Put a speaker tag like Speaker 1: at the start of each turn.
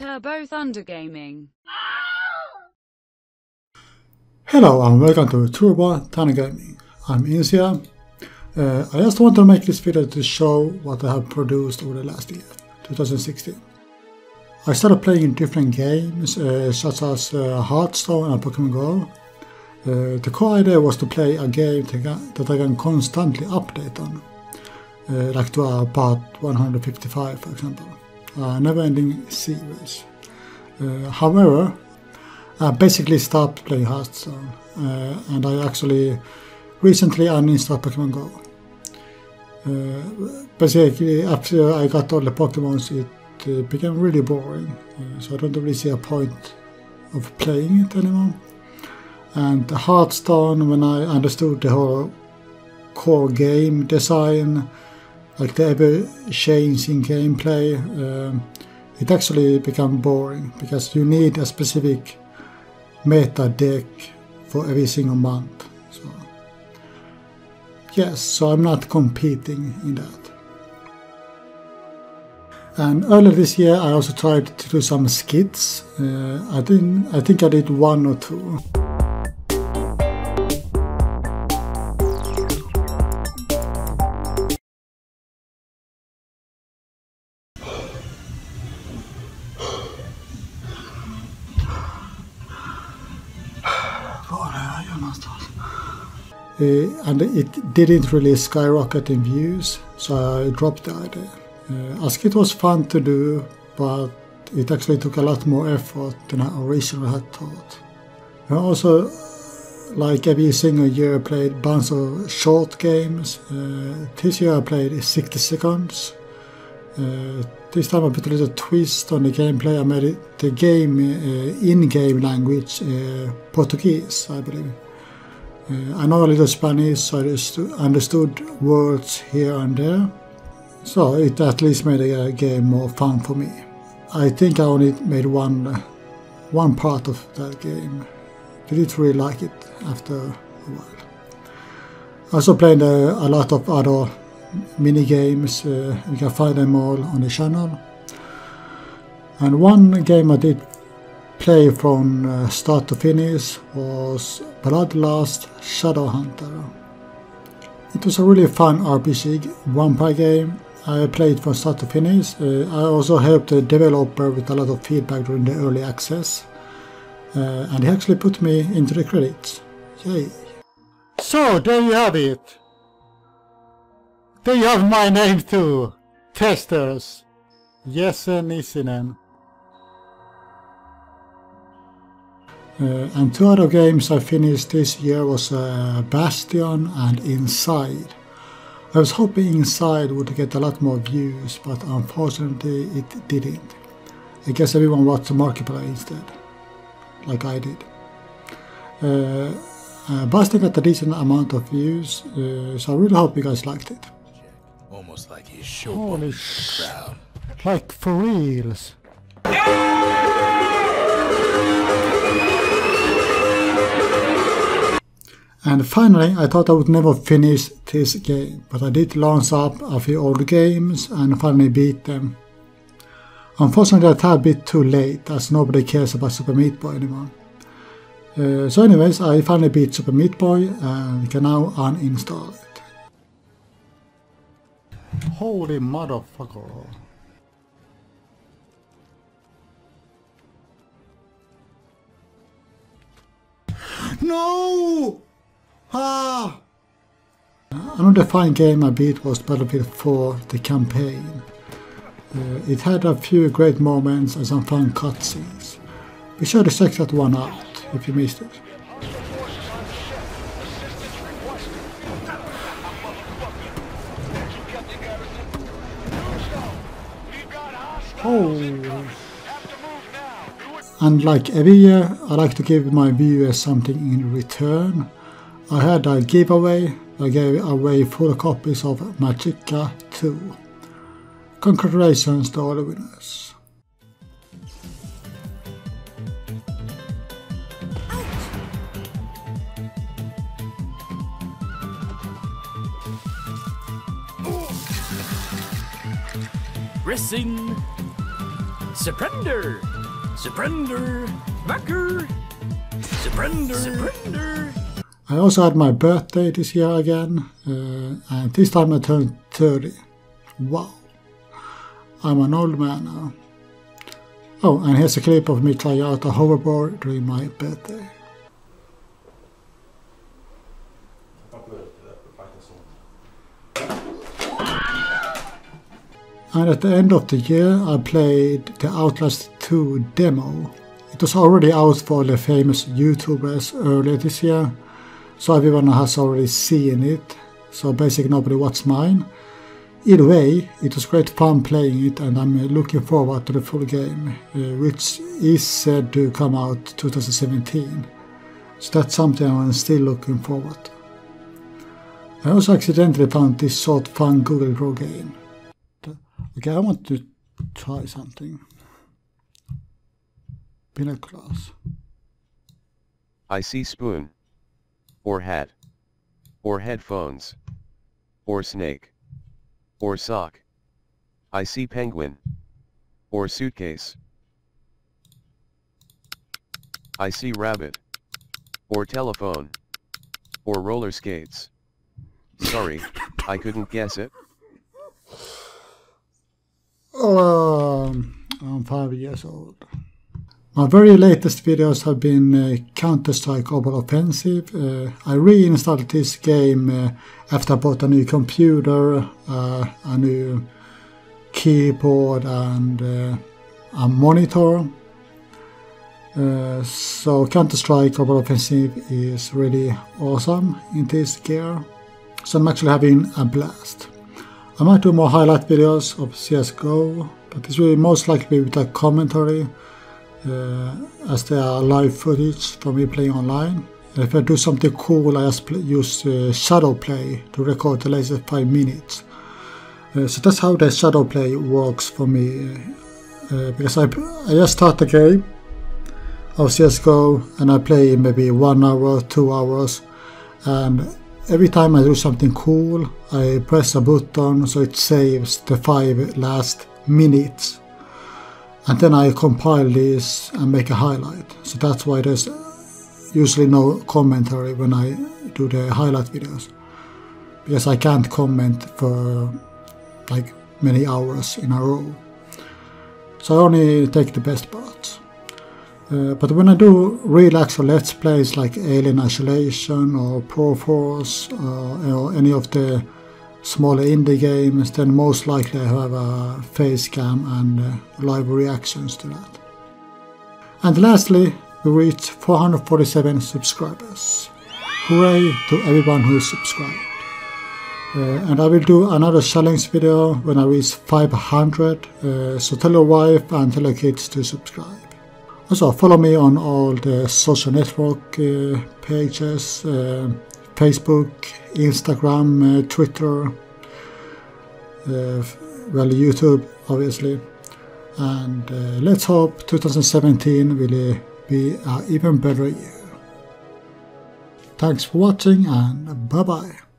Speaker 1: Turbo Thunder Gaming.
Speaker 2: Hello and welcome to Turbo Thunder Gaming. I'm Incia. Uh, I just want to make this video to show what I have produced over the last year, 2016. I started playing different games uh, such as uh, Hearthstone and Pokemon Go. Uh, the core idea was to play a game that I can constantly update on, uh, like to a part 155 for example a never-ending series. Uh, however, I basically stopped playing Hearthstone, uh, and I actually recently uninstalled Pokemon Go. Uh, basically, after I got all the Pokemons, it uh, became really boring, uh, so I don't really see a point of playing it anymore. And Hearthstone, when I understood the whole core game design, like the ever changing gameplay, um, it actually become boring because you need a specific meta deck for every single month. So yes, so I'm not competing in that. And earlier this year, I also tried to do some skits. Uh, I think I think I did one or two. And it didn't really skyrocket in views, so I dropped the idea. Uh, Askit was fun to do, but it actually took a lot more effort than I originally had thought. I also, like every single year, I played a bunch of short games. Uh, this year I played 60 seconds. Uh, this time I put a little twist on the gameplay. I made it the game uh, in-game language uh, Portuguese, I believe. I know a little Spanish, so I understood words here and there. So it at least made the game more fun for me. I think I only made one uh, one part of that game. Didn't really like it after a while. I also played uh, a lot of other mini games. Uh, you can find them all on the channel. And one game I did play from uh, start to finish was Bloodlust Shadowhunter. It was a really fun RPG vampire game. I played from start to finish. Uh, I also helped the developer with a lot of feedback during the early access. Uh, and he actually put me into the credits. Yay. So, there you have it. There you have my name too. Testers. Jesse Nissinen. And two other games I finished this year was uh, Bastion and Inside. I was hoping Inside would get a lot more views, but unfortunately it didn't. I guess everyone watched the Markiplier instead, like I did. Uh, uh, Bastion got a decent amount of views, uh, so I really hope you guys liked it.
Speaker 3: Almost like he's showboating
Speaker 2: Holy sh! Like for reals. And finally, I thought I would never finish this game, but I did launch up a few old games and finally beat them. Unfortunately, I thought a bit too late, as nobody cares about Super Meat Boy anymore. Uh, so anyways, I finally beat Super Meat Boy and can now uninstall it. Holy motherfucker. No! Ah! Another fine game I beat was Battlefield 4, the campaign. Uh, it had a few great moments and some fun cutscenes. Be sure to check that one out if you missed it. Oh. And like every year, I like to give my viewers something in return. I had a giveaway. I gave away full copies of Magicka 2. Congratulations to all the winners.
Speaker 3: Racing.
Speaker 4: Surrender! Surrender! Backer! Surrender! Surrender!
Speaker 2: I also had my birthday this year again, uh, and this time I turned 30. Wow. I'm an old man now. Oh, and here's a clip of me trying out a hoverboard during my birthday. And at the end of the year, I played the Outlast 2 demo. It was already out for the famous YouTubers earlier this year, so everyone has already seen it. So basically, nobody watched mine. Either way, it was great fun playing it, and I'm looking forward to the full game, uh, which is said to come out 2017. So that's something I'm still looking forward to. I also accidentally found this short fun Google Draw game. Okay, I want to try something. Binoculars.
Speaker 5: I see spoon. Or hat. Or headphones. Or snake. Or sock. I see penguin. Or suitcase. I see rabbit. Or telephone. Or roller skates. Sorry, I couldn't guess it.
Speaker 2: Um, I'm five years old. My very latest videos have been uh, Counter-Strike Global Offensive. Uh, I reinstalled this game uh, after I bought a new computer, uh, a new keyboard and uh, a monitor. Uh, so Counter-Strike Global Offensive is really awesome in this gear. So I'm actually having a blast. I might do more highlight videos of CSGO, but this will most likely be with a commentary as there are live footage from me playing online. And if I do something cool, I just use uh, shadow play to record the latest 5 minutes. Uh, so that's how the shadow play works for me. Uh, because I, I just start the game of CSGO and I play maybe 1 hour, 2 hours and every time I do something cool I press a button so it saves the 5 last minutes and then I compile these and make a highlight. So that's why there's usually no commentary when I do the highlight videos. Because I can't comment for like many hours in a row. So I only take the best parts. Uh, but when I do real actual let's plays like Alien Isolation or Broforce uh, or any of the smaller indie games, then most likely I have a face cam and uh, live reactions to that. And lastly, we reached 447 subscribers. Hooray to everyone who subscribed. Uh, and I will do another challenge video when I reach 500, uh, so tell your wife and tell your kids to subscribe. Also follow me on all the social network uh, pages, uh, Facebook, Instagram, uh, Twitter, uh, well, YouTube, obviously. And uh, let's hope 2017 will be an even better year. Thanks for watching and bye bye.